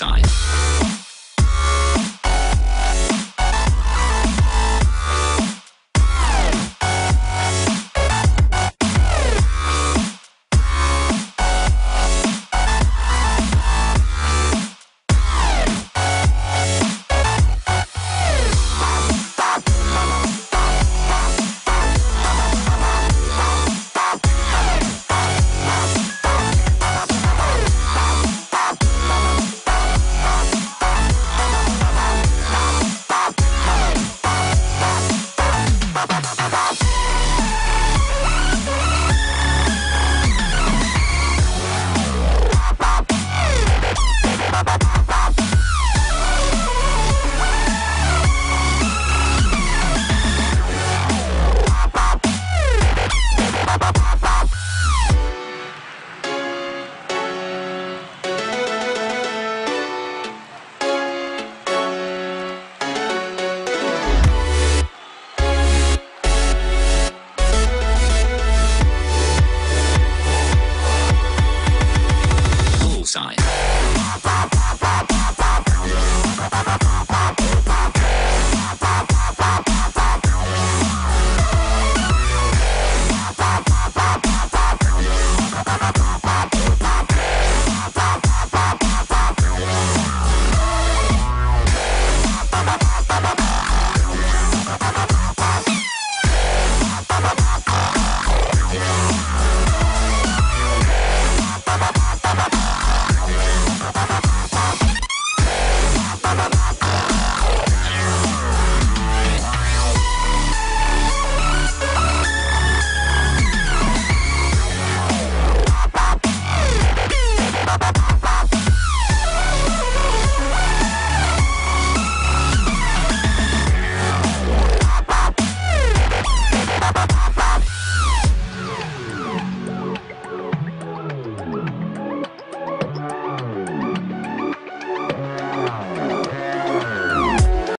Time.